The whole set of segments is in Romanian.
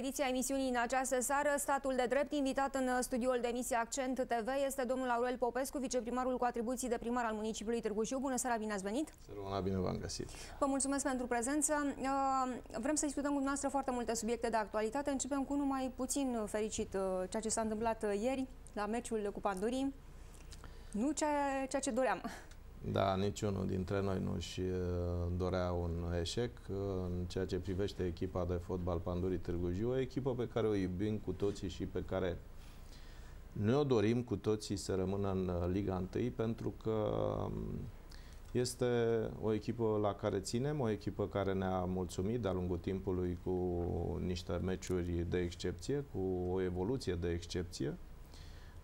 găsit la ediția emisiunii în această seară. Statul de drept, invitat în studioul de emisie Accent TV, este domnul Aurel Popescu, viceprimarul cu atribuții de primar al municipiului Târgu Jiu. Bună seara, bine ați venit! Săruna, bine v-am găsit! Vă mulțumesc pentru prezență. Uh, vrem să discutăm cu dumneavoastră foarte multe subiecte de actualitate. Începem cu unul mai puțin fericit, uh, ceea ce s-a întâmplat uh, ieri la meciul cu Pandurii. Nu ceea, ceea ce doream. Da, niciunul dintre noi nu și dorea un eșec în ceea ce privește echipa de fotbal Pandurii Târgu Jiu, o echipă pe care o iubim cu toții și pe care noi o dorim cu toții să rămână în Liga 1 pentru că este o echipă la care ținem, o echipă care ne-a mulțumit de-a lungul timpului cu niște meciuri de excepție, cu o evoluție de excepție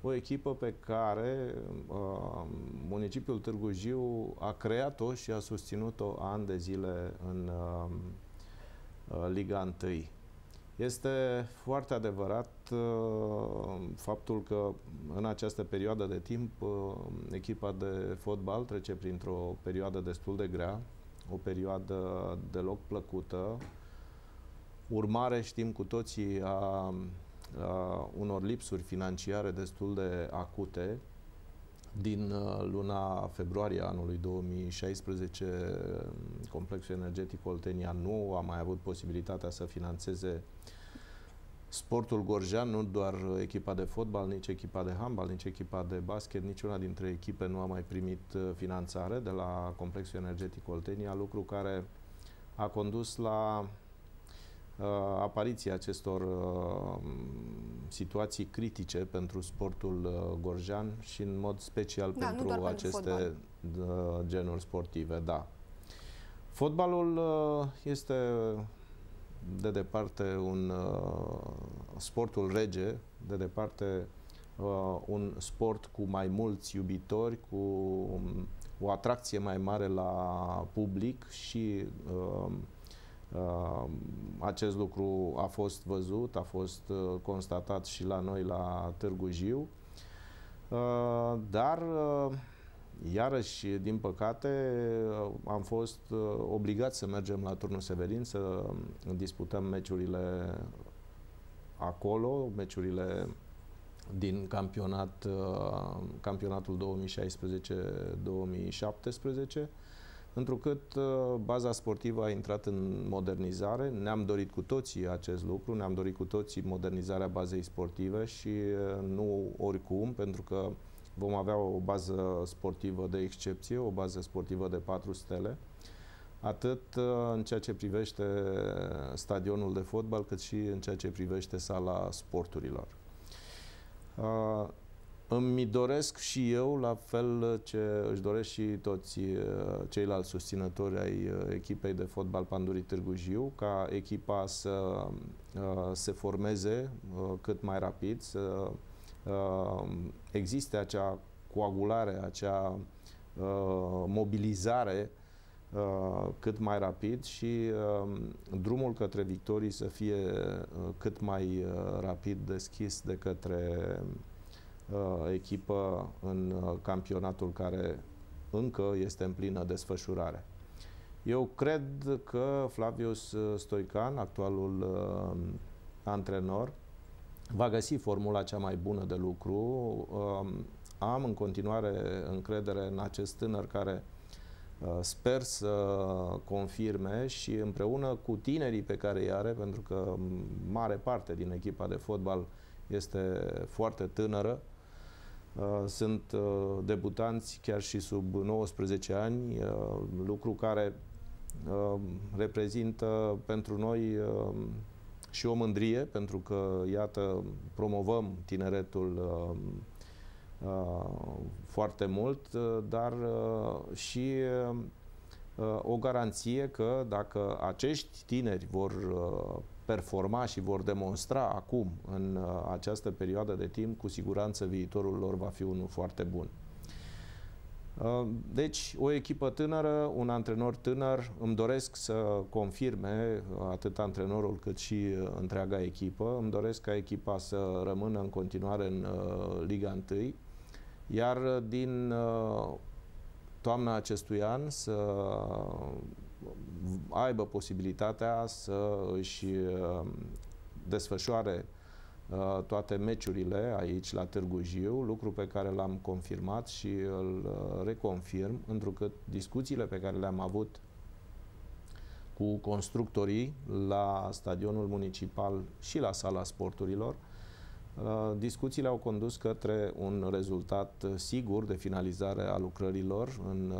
o echipă pe care uh, municipiul Târgu Jiu a creat-o și a susținut-o ani de zile în uh, uh, Liga 1. Este foarte adevărat uh, faptul că în această perioadă de timp uh, echipa de fotbal trece printr-o perioadă destul de grea, o perioadă deloc plăcută. Urmare, știm cu toții, a uh, unor lipsuri financiare destul de acute. Din uh, luna februarie anului 2016, Complexul Energetic Oltenia nu a mai avut posibilitatea să financeze sportul gorjean, nu doar echipa de fotbal, nici echipa de handbal, nici echipa de basket, niciuna dintre echipe nu a mai primit uh, finanțare de la Complexul Energetic Oltenia, lucru care a condus la Uh, apariția acestor uh, situații critice pentru sportul uh, gorjean și în mod special da, pentru aceste pentru genuri sportive. Da. Fotbalul este de departe un sportul rege, de departe un sport cu mai mulți iubitori, cu um, o atracție mai mare la public și uh, Uh, acest lucru a fost văzut, a fost uh, constatat și la noi la Târgu Jiu, uh, dar iarăși, din păcate, am fost obligați să mergem la Turnul Severin, să disputăm meciurile acolo, meciurile din campionat, campionatul 2016-2017 întrucât uh, baza sportivă a intrat în modernizare. Ne-am dorit cu toții acest lucru, ne-am dorit cu toții modernizarea bazei sportive și uh, nu oricum, pentru că vom avea o bază sportivă de excepție, o bază sportivă de 4 stele, atât uh, în ceea ce privește stadionul de fotbal, cât și în ceea ce privește sala sporturilor. Îmi doresc și eu, la fel ce își doresc și toți uh, ceilalți susținători ai uh, echipei de fotbal Pandurii Târgu Jiu, ca echipa să uh, se formeze cât mai rapid, să existe acea coagulare, acea mobilizare cât mai rapid și drumul către victorii să fie cât mai rapid deschis de către uh, echipă în uh, campionatul care încă este în plină desfășurare. Eu cred că Flavius uh, Stoican, actualul uh, antrenor, va găsi formula cea mai bună de lucru. Uh, am în continuare încredere în acest tânăr care uh, sper să confirme și împreună cu tinerii pe care îi are, pentru că mare parte din echipa de fotbal este foarte tânără, Uh, sunt uh, debutanți chiar și sub 19 ani, uh, lucru care reprezintă pentru noi și o mândrie, pentru că, iată, promovăm tineretul foarte mult, dar și o garanție că dacă acești tineri vor performa și vor demonstra acum, în uh, această perioadă de timp, cu siguranță viitorul lor va fi unul foarte bun. Uh, deci, o echipă tânără, un antrenor tânăr, îmi doresc să confirme atât antrenorul cât și uh, întreaga echipă. Îmi doresc ca echipa să rămână în continuare în Liga 1, iar din toamna acestui an să aibă posibilitatea să își um, desfășoare uh, toate meciurile aici la Târgu Jiu, lucru pe care l-am confirmat și îl uh, reconfirm, întrucât discuțiile pe care le-am avut cu constructorii la stadionul municipal și la sala sporturilor, uh, discuțiile au condus către un rezultat sigur de finalizare a lucrărilor în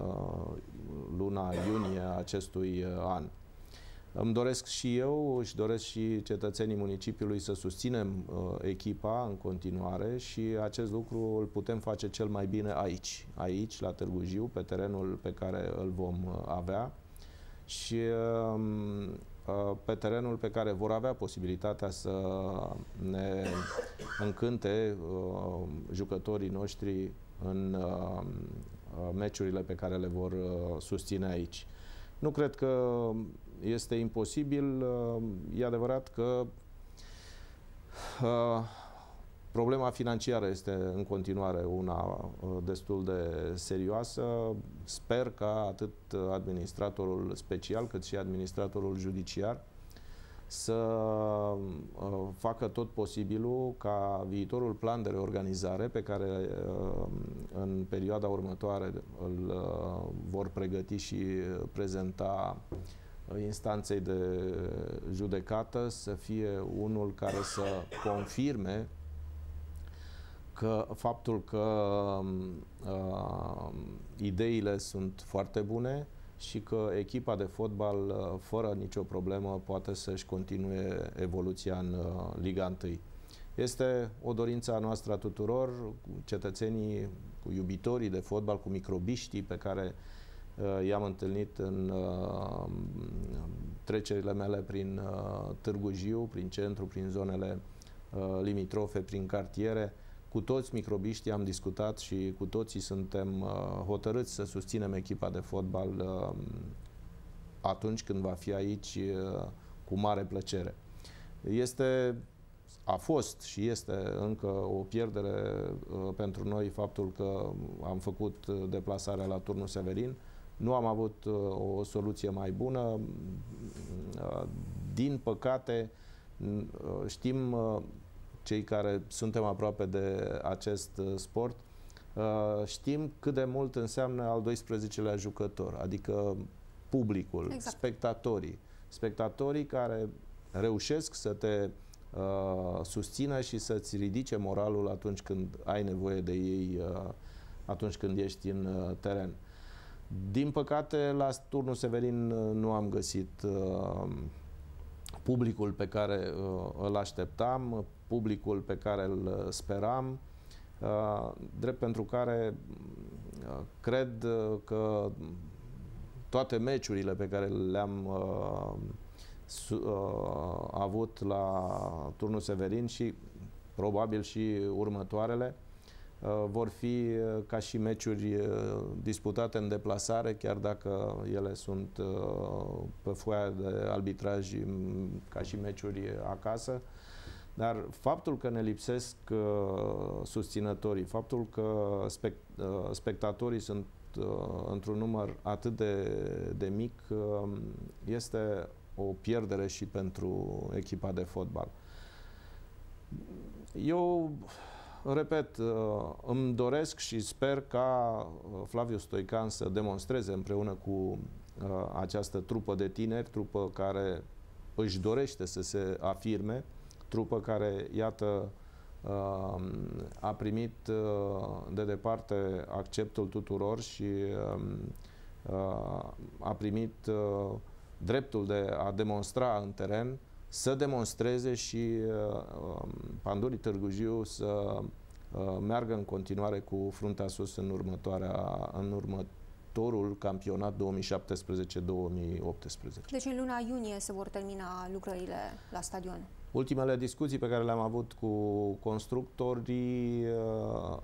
luna iunie a acestui an. Îmi doresc și eu, și doresc și cetățenii municipiului să susținem uh, echipa în continuare și acest lucru îl putem face cel mai bine aici, aici, la Târgu Jiu, pe terenul pe care îl vom uh, avea și uh, uh, pe terenul pe care vor avea posibilitatea să ne încânte uh, jucătorii noștri în uh, meciurile pe care le vor susține aici. Nu cred că este imposibil. Uh, e adevărat că uh, problema financiară este în continuare una uh, destul de serioasă. Sper ca atât administratorul special cât și administratorul judiciar să facă tot posibilul ca viitorul plan de reorganizare pe care în perioada următoare îl vor pregăti și prezenta instanței de judecată să fie unul care să confirme că faptul că uh, ideile sunt foarte bune și că echipa de fotbal, uh, fără nicio problemă, poate să-și continue evoluția în uh, Liga 1. Este o dorință a noastră a tuturor, cu cetățenii, cu iubitorii de fotbal, cu microbiștii pe care uh, Uh, i-am întâlnit în uh, trecerile mele prin uh, Târgu Jiu, prin centru, prin zonele limitrofe, prin cartiere. Cu toți microbiștii am discutat și cu toții suntem hotărâți să susținem echipa de fotbal atunci când va fi aici cu mare plăcere. Este a fost și este încă o pierdere uh, pentru noi faptul că am făcut deplasarea la turnul Severin. Nu am avut uh, o soluție mai bună. Uh, din păcate, uh, știm uh, cei care suntem aproape de acest uh, sport, uh, știm cât de mult înseamnă al 12-lea jucător, adică publicul, exact. spectatorii. Spectatorii care reușesc să te uh, susțină și să-ți ridice moralul atunci când ai nevoie de ei, uh, atunci când ești în uh, teren. Din păcate, la turnul Severin uh, nu am găsit uh, publicul pe care uh, îl așteptam, publicul pe care îl uh, speram, uh, drept pentru care uh, cred uh, că toate meciurile pe care le-am uh, uh, avut la turnul Severin și probabil și următoarele, Uh, vor fi uh, ca și meciuri uh, disputate în deplasare, chiar dacă ele sunt pe foaia de arbitraj ca și meciuri acasă. Dar faptul că ne lipsesc susținătorii, faptul că spectatorii sunt într-un număr atât de, de mic, este o pierdere și pentru echipa de fotbal. Eu Repet, uh, îmi doresc și sper ca uh, Flaviu Stoican să demonstreze împreună cu uh, această trupă de tineri, trupă care își dorește să se afirme, trupă care, iată, a primit de departe acceptul tuturor și a primit dreptul de a demonstra în teren să demonstreze și uh, um, Pandurii Târgu Jiu să uh, meargă în continuare cu fruntea sus în, următoarea, în următorul campionat 2017-2018. Deci în luna iunie se vor termina lucrările la stadion. Ultimele discuții pe care le-am avut cu constructorii uh,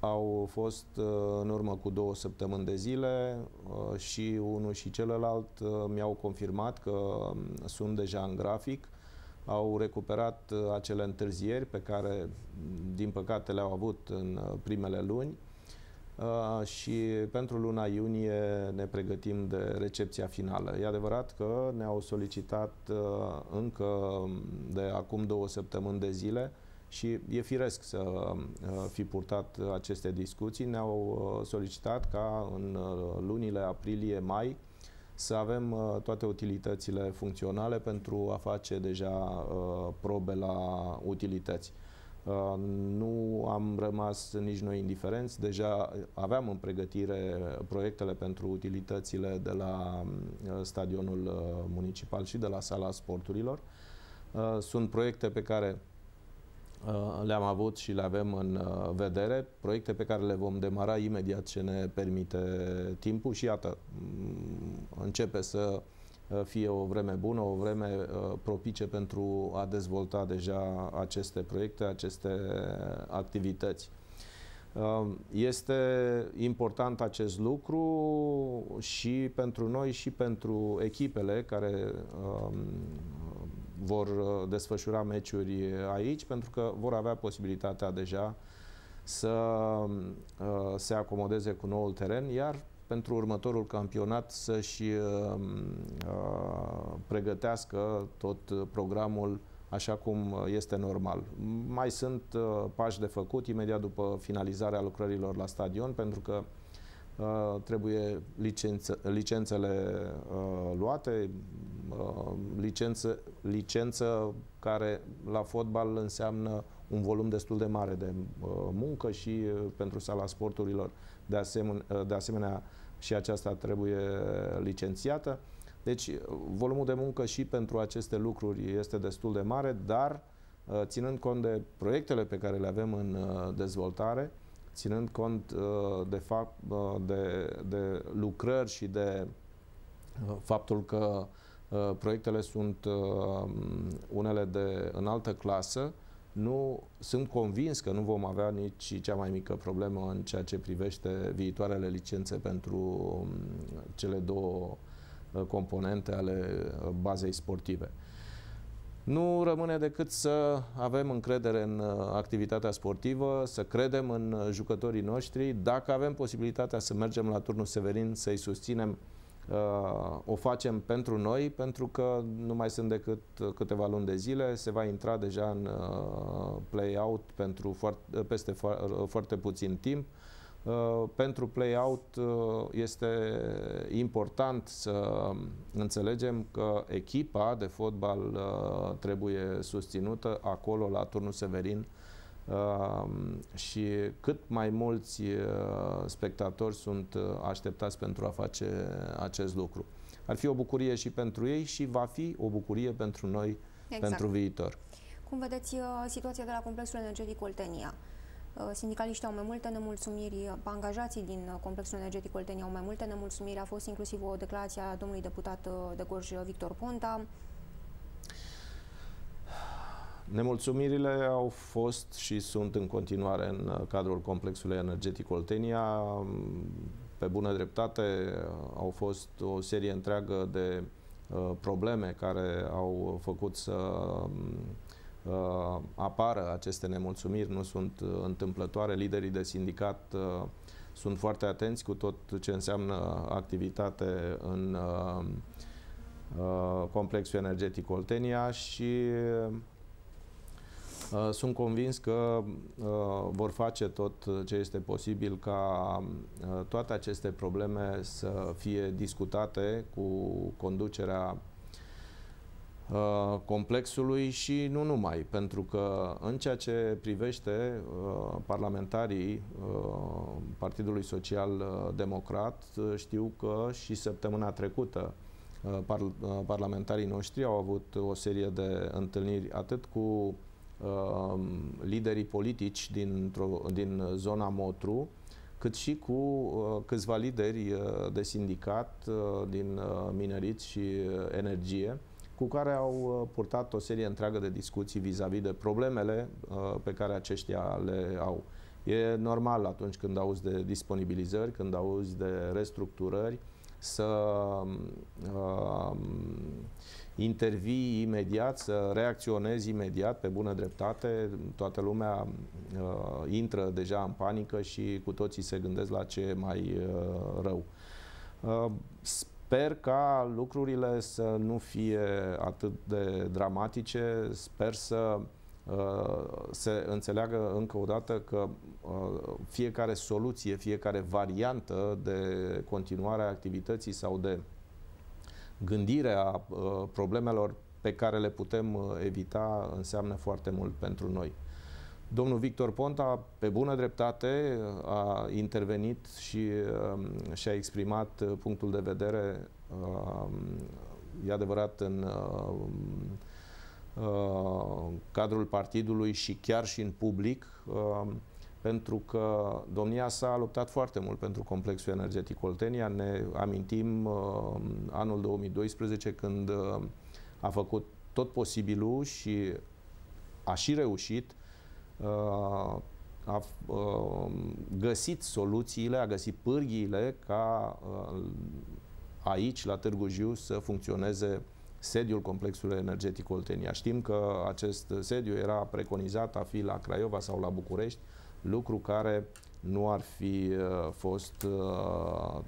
au fost uh, în urmă cu două săptămâni de zile uh, și unul și celălalt uh, mi-au confirmat că um, sunt deja în grafic. Au recuperat acele întârzieri pe care, din păcate, le-au avut în primele luni. și pentru luna iunie ne pregătim de recepția finală. E adevărat că ne-au solicitat încă de acum două săptămâni de zile și e firesc să fi purtat aceste discuții. Ne-au solicitat ca în lunile aprilie-mai să avem toate utilitățile funcționale pentru a face deja probe la utilități. Uh, nu am rămas nici noi indiferenți, deja aveam în pregătire proiectele pentru utilitățile de la uh, stadionul uh, municipal și de la sala sporturilor. Sunt proiecte pe care le-am avut și le avem în vedere, proiecte pe care le vom demara imediat ce ne permite timpul și iată, începe să Uh, fie o vreme bună, o vreme uh, propice pentru a dezvolta deja aceste proiecte, aceste activități. Uh, este important acest lucru și pentru noi și pentru echipele care um, vor desfășura meciuri aici, pentru că vor avea posibilitatea deja să se acomodeze cu noul teren, iar pentru următorul campionat să-și uh, uh, pregătească tot programul așa cum este normal. Mai sunt uh, pași de făcut imediat după finalizarea lucrărilor la stadion, pentru că uh, trebuie licențe, licențele uh, luate, uh, licență, licență care la fotbal înseamnă un volum destul de mare de uh, muncă și uh, pentru sala sporturilor de asemenea, uh, de asemenea și aceasta trebuie licențiată. Deci volumul de muncă și pentru aceste lucruri este destul de mare, dar uh, ținând cont de proiectele pe care le avem în uh, dezvoltare, ținând cont uh, de fapt de, de lucrări și de faptul că proiectele sunt unele de înaltă clasă, nu sunt convins că nu vom avea nici cea mai mică problemă în ceea ce privește viitoarele licențe pentru um, cele două uh, componente ale uh, bazei sportive. Nu rămâne decât să avem încredere în uh, activitatea sportivă, să credem în jucătorii noștri. Dacă avem posibilitatea să mergem la turnul Severin, să-i susținem o facem pentru noi, pentru că nu mai sunt decât câteva luni de zile, se va intra deja în uh, play-out pentru foarte, peste uh, foarte puțin timp. Uh, pentru play-out este important să înțelegem că echipa de fotbal trebuie susținută acolo la turnul Severin și cât mai mulți uh, spectatori sunt uh, așteptați pentru a face acest lucru. Ar fi o bucurie și pentru ei și va fi o bucurie pentru noi exact. pentru viitor. Cum vedeți uh, situația de la complexul energetic Oltenia? Sindicaliștii au mai multe nemulțumiri, angajații din complexul energetic Oltenia au mai multe nemulțumiri. A fost inclusiv o declarație a domnului deputat de Gorj Victor Ponta. Nemulțumirile au fost și sunt în continuare în uh, cadrul complexului energetic Oltenia. Pe bună dreptate uh, au fost o serie întreagă de uh, probleme care au făcut să apară aceste nemulțumiri, nu sunt întâmplătoare. Liderii de sindicat sunt foarte atenți cu tot ce înseamnă activitate în complexul energetic Oltenia și Uh, sunt convins că uh, vor face tot ce este posibil ca uh, toate aceste probleme să fie discutate cu conducerea complexului și nu numai, pentru că în ceea ce privește parlamentarii Partidului Social Democrat, știu că și săptămâna trecută parlamentarii noștri au avut o serie de întâlniri atât cu Um, liderii politici din, din zona Motru, cât și cu uh, câțiva lideri uh, de sindicat uh, din uh, minerit și uh, energie, cu care au uh, purtat o serie întreagă de discuții vis-a-vis -vis de problemele uh, pe care aceștia le au. E normal atunci când auzi de disponibilizări, când auzi de restructurări, să uh, intervii imediat, să reacționezi imediat, pe bună dreptate. Toată lumea uh, intră deja în panică și cu toții se gândesc la ce mai uh, rău. Uh, sper ca lucrurile să nu fie atât de dramatice, sper să uh, se înțeleagă încă o dată că uh, fiecare soluție, fiecare variantă de continuare a activității sau de gândire a uh, problemelor pe care le putem uh, evita înseamnă foarte mult pentru noi. Domnul Victor Ponta, pe bună dreptate, a intervenit și uh, și-a exprimat punctul de vedere, e adevărat, în cadrul partidului și chiar și în public, pentru că domnia sa a luptat foarte mult pentru complexul energetic Oltenia. Ne amintim uh, anul 2012 când uh, a făcut tot posibilul și a și reușit uh, a uh, găsit soluțiile, a găsit pârghiile ca uh, aici, la Târgu Jiu, să funcționeze sediul complexului energetic Oltenia. Știm că acest sediu era preconizat a fi la Craiova sau la București, lucru care nu ar fi uh, fost uh,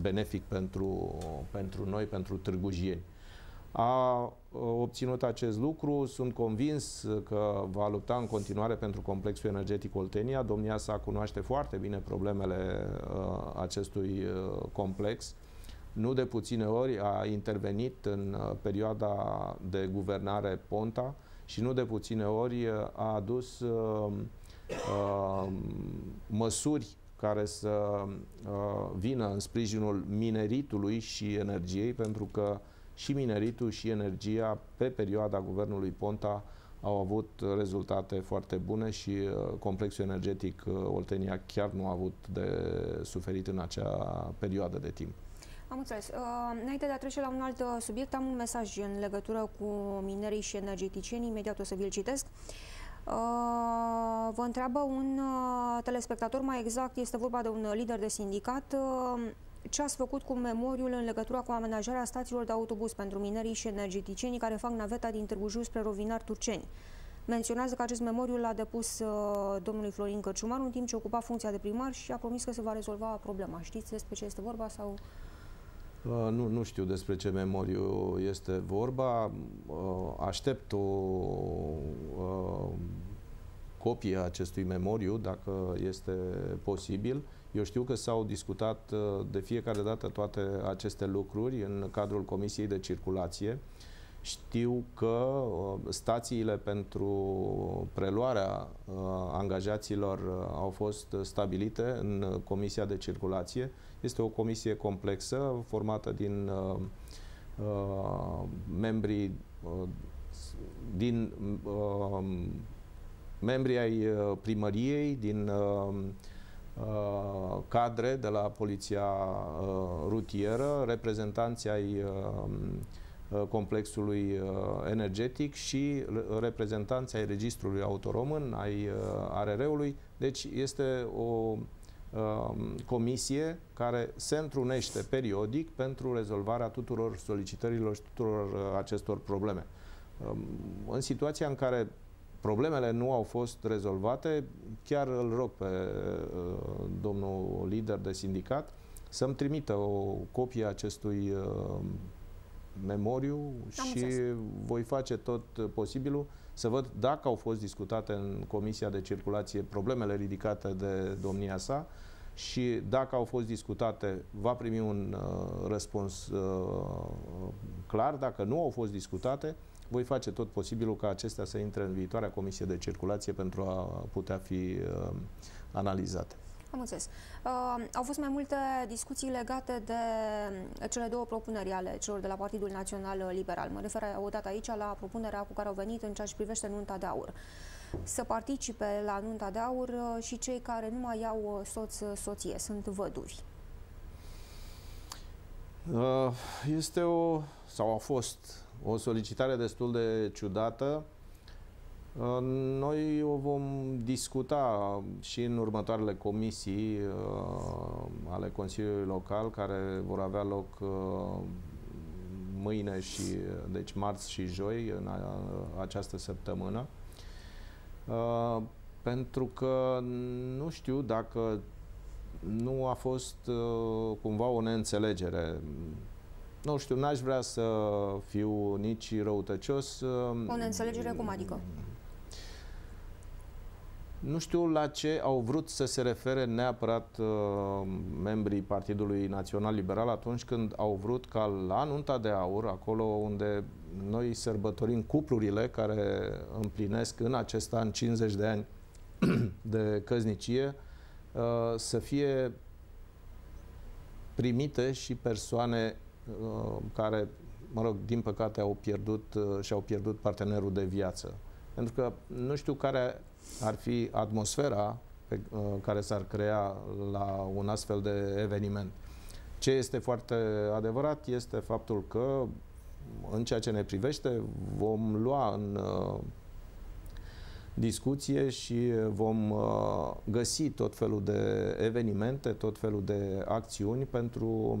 benefic pentru, pentru noi, pentru târgujieni. A uh, obținut acest lucru, sunt convins că va lupta în continuare pentru complexul energetic Oltenia. Domnia sa cunoaște foarte bine problemele uh, acestui uh, complex. Nu de puține ori a intervenit în uh, perioada de guvernare Ponta și nu de puține ori a adus uh, Uh, măsuri care să uh, vină în sprijinul mineritului și energiei, pentru că și mineritul și energia pe perioada guvernului Ponta au avut rezultate foarte bune și uh, complexul energetic Oltenia chiar nu a avut de suferit în acea perioadă de timp. Am înțeles. Uh, înainte de a trece la un alt subiect, am un mesaj în legătură cu minerii și energeticienii, imediat o să vi-l citesc. Uh, Uh, vă întreabă un uh, telespectator, mai exact este vorba de un lider de sindicat, uh, ce ați făcut cu memoriul în legătură cu amenajarea stațiilor de autobuz pentru minerii și energeticienii care fac naveta din Târgu Jiu spre Rovinar Turceni. Menționează că acest memoriu l-a depus uh, domnului Florin Cărciumar în timp ce ocupa funcția de primar și a promis că se va rezolva problema. Știți despre ce este vorba sau... Uh, nu, nu știu despre ce memoriu este vorba. Uh, aștept o uh, copie a acestui memoriu, dacă este posibil. Eu știu că s-au discutat de fiecare dată toate aceste lucruri în cadrul Comisiei de Circulație. Știu că stațiile pentru preluarea angajaților au fost stabilite în Comisia de Circulație este o comisie complexă formată din uh, uh, membrii uh, din uh, membrii ai uh, primăriei, din uh, uh, cadre de la Poliția uh, Rutieră, reprezentanții ai uh, complexului uh, energetic și reprezentanții ai Registrului Autoromân, ai uh, ARR-ului. Deci este o Um, comisie care se întrunește periodic pentru rezolvarea tuturor solicitărilor și tuturor uh, acestor probleme. Um, în situația în care problemele nu au fost rezolvate, chiar îl rog pe uh, domnul lider de sindicat să-mi trimită o copie a acestui uh, memoriu Am și înțeles. voi face tot posibilul să văd dacă au fost discutate în Comisia de Circulație problemele ridicate de domnia sa și dacă au fost discutate, va primi un uh, răspuns uh, clar. Dacă nu au fost discutate, voi face tot posibilul ca acestea să intre în viitoarea Comisie de Circulație pentru a putea fi uh, analizate. Am înțeles. Uh, au fost mai multe discuții legate de cele două propuneri ale celor de la Partidul Național Liberal. Mă refer odată aici la propunerea cu care au venit în ceea ce privește nunta de aur. Să participe la nunta de aur uh, și cei care nu mai au uh, soț, uh, soție, sunt văduvi. Este o, sau a fost o solicitare destul de ciudată Uh, noi o vom discuta și în următoarele comisii uh, ale Consiliului Local care vor avea loc uh, mâine și deci marți și joi în această săptămână. Pentru că nu știu dacă nu a fost cumva o neînțelegere nu știu, n-aș vrea să fiu nici răutăcios. O neînțelegere cum adică? Nu știu la ce au vrut să se refere neapărat uh, membrii Partidului Național Liberal atunci când au vrut ca la nunta de aur, acolo unde noi sărbătorim cuplurile care împlinesc în acest an 50 de ani de căznicie, uh, să fie primite și persoane uh, care, mă rog, din păcate au pierdut uh, și-au pierdut partenerul de viață. Pentru că nu știu care ar fi atmosfera pe uh, care s-ar crea la un astfel de eveniment. Ce este foarte adevărat este faptul că în ceea ce ne privește vom lua în uh, discuție și vom uh, găsi tot felul de evenimente, tot felul de acțiuni pentru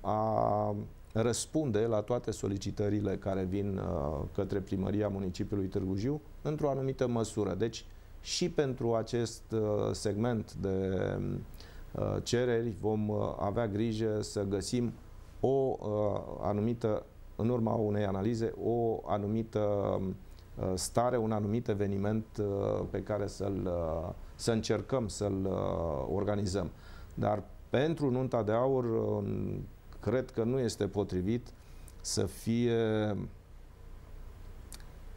a răspunde la toate solicitările care vin uh, către primăria municipiului Târgu Jiu într-o anumită măsură. Deci și pentru acest uh, segment de uh, cereri vom uh, avea grijă să găsim o uh, anumită, în urma unei analize, o anumită uh, stare, un anumit eveniment uh, pe care să-l uh, să încercăm să-l uh, organizăm. Dar pentru nunta de aur, cred că nu este potrivit să fie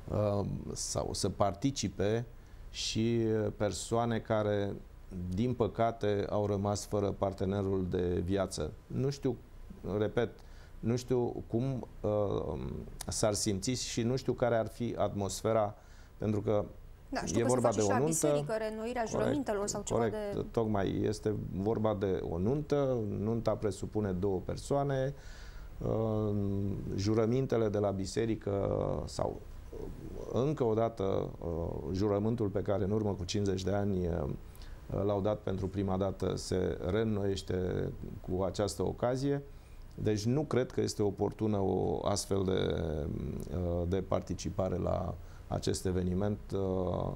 uh, sau să participe și persoane care, din păcate, au rămas fără partenerul de viață. Nu știu, repet, nu știu cum uh, s-ar simți și nu știu care ar fi atmosfera, pentru că da, știu e că vorba de o nuntă. biserică, renoirea jurămintelor sau ceva corect, de... tocmai este vorba de o nuntă. Nunta presupune două persoane. Uh, jurămintele de la biserică sau încă o dată uh, jurământul pe care în urmă cu 50 de ani uh, l-au dat pentru prima dată se reînnoiește cu această ocazie. Deci nu cred că este oportună o astfel de, de participare la acest eveniment. Uh,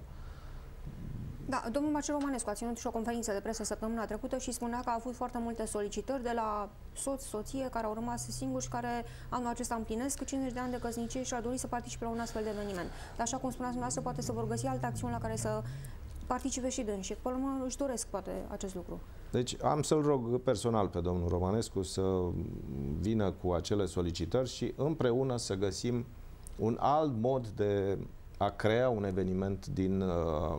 da, domnul Marcel Romanescu a ținut și o conferință de presă săptămâna trecută și spunea că a avut foarte multe solicitări de la soț, soție, care au rămas singuri și care anul acesta împlinesc 50 de ani de căsnicie și ar dori să participe la un astfel de eveniment. Dar așa cum spuneați dumneavoastră, poate să vor găsi alte acțiuni la care să participe și dânsi. Și, pe urmă, își doresc poate acest lucru. Deci am să-l rog personal pe domnul Romanescu să vină cu acele solicitări și împreună să găsim un alt mod de a crea un eveniment din uh,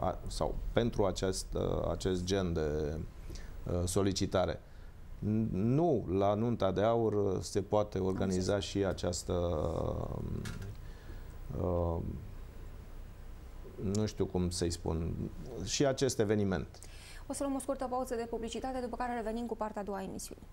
uh, sau pentru acest, uh, acest gen de solicitare. Nu, la nunta de aur se poate organiza și această nu știu cum să-i spun, și acest eveniment. O să luăm o scurtă pauză de publicitate, după care revenim cu partea a doua a emisiunii.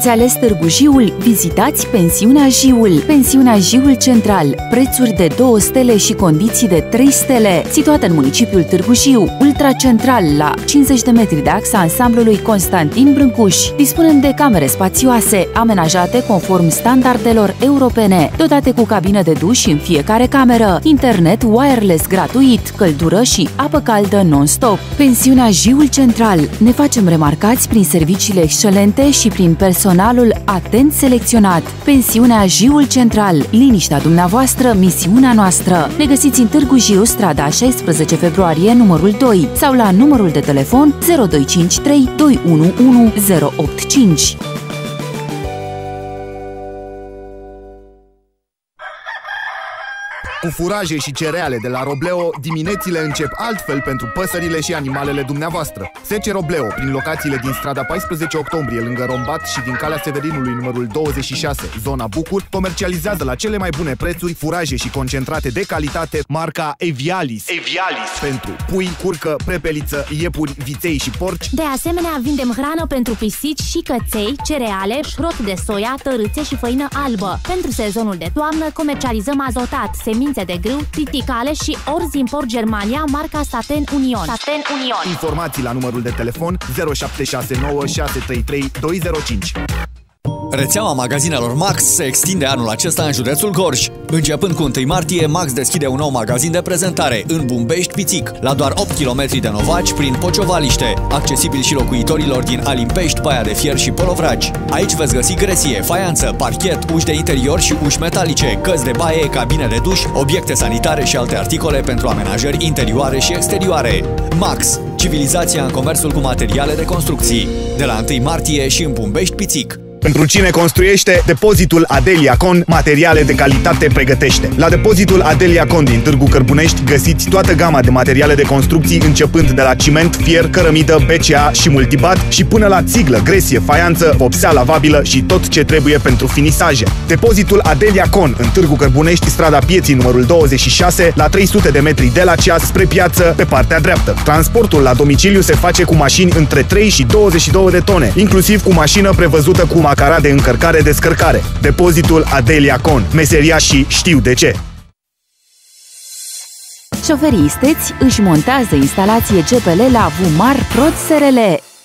Ați ales Târgu Jiul, vizitați Pensiunea Jiul. Pensiunea Jiul Central, prețuri de 2 stele și condiții de 3 stele, situată în municipiul Târgu Jiu, ultracentral, la 50 de metri de axa ansamblului Constantin Brâncuș. Dispunem de camere spațioase, amenajate conform standardelor europene, dotate cu cabină de duș în fiecare cameră, internet wireless gratuit, căldură și apă caldă non-stop. Pensiunea Jiul Central. Ne facem remarcați prin serviciile excelente și prin personalul atent selecționat. Pensiunea Jiul Central, liniștea dumneavoastră, misiunea noastră. Ne găsiți în Târgu Jiu, strada 16 februarie, numărul 2 sau la numărul de telefon 0253 211 085. Cu furaje și cereale de la Robleo, diminețile încep altfel pentru păsările și animalele dumneavoastră. Sece Robleo, prin locațiile din strada 14 octombrie, lângă Rombat și din calea Severinului numărul 26, zona Bucur, comercializează la cele mai bune prețuri furaje și concentrate de calitate marca Evialis. Evialis. Pentru pui, curcă, prepeliță, iepuri, viței și porci. De asemenea, vindem hrană pentru pisici și căței, cereale, șrot de soia, tărâțe și făină albă. Pentru sezonul de toamnă comercializăm azotat, semințe de grâu, triticale și orzi import Germania, marca Saten Union. Saten Union. Informații la numărul de telefon 0769 633 205. Rețeaua magazinelor Max se extinde anul acesta în județul Gorj. Începând cu 1 martie, Max deschide un nou magazin de prezentare în Bumbești Pițic, la doar 8 km de Novaci, prin Pociovaliște, accesibil și locuitorilor din Alimpești, Baia de Fier și Polovragi. Aici veți găsi gresie, faianță, parchet, uși de interior și uși metalice, căți de baie, cabine de duș, obiecte sanitare și alte articole pentru amenajări interioare și exterioare. Max, civilizația în comerțul cu materiale de construcții. De la 1 martie și în Bumbești Pițic. Pentru cine construiește, depozitul Adelia Con materiale de calitate pregătește. La depozitul Adelia Con din Târgu Cărbunești găsiți toată gama de materiale de construcții începând de la ciment, fier, cărămidă, BCA și multibat și până la țiglă, gresie, faianță, vopsea lavabilă și tot ce trebuie pentru finisaje. Depozitul Adelia Con în Târgu Cărbunești, strada Pieții numărul 26, la 300 de metri de la ceas spre piață, pe partea dreaptă. Transportul la domiciliu se face cu mașini între 3 și 22 de tone, inclusiv cu mașină prevăzută cu macara de încărcare-descărcare. Depozitul Adelia Con. Meseriașii știu de ce. Șoferii isteți își montează instalație GPL la Vumar Prod SRL.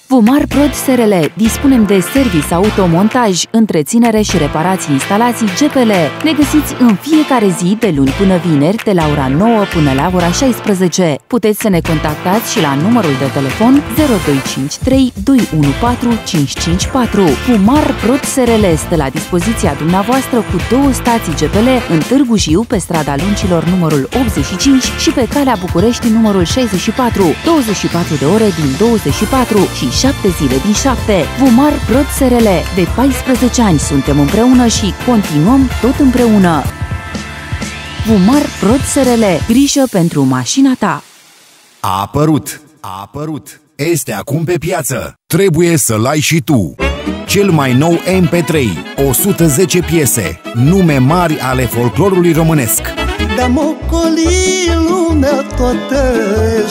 Vumar Prod SRL dispunem de service automontaj, întreținere și reparații instalații GPL. Ne găsiți în fiecare zi de luni până vineri de la ora 9 până la ora 16. Puteți să ne contactați și la numărul de telefon 0253 214 554. Vumar Prod SRL este la dispoziția dumneavoastră cu două stații GPL în Târgu Jiu pe strada Luncilor numărul 85 și pe calea București numărul 64. 24 de ore din 24 și 7 zile din 7. Vumar Prod SRL. De 14 ani suntem împreună și continuăm tot împreună. Vumar Prod SRL. Grijă pentru mașina ta. A apărut! A apărut! Este acum pe piață. Trebuie să-l ai și tu. Cel mai nou MP3, 110 piese, nume mari ale folclorului românesc. De-am ocolit lumea toată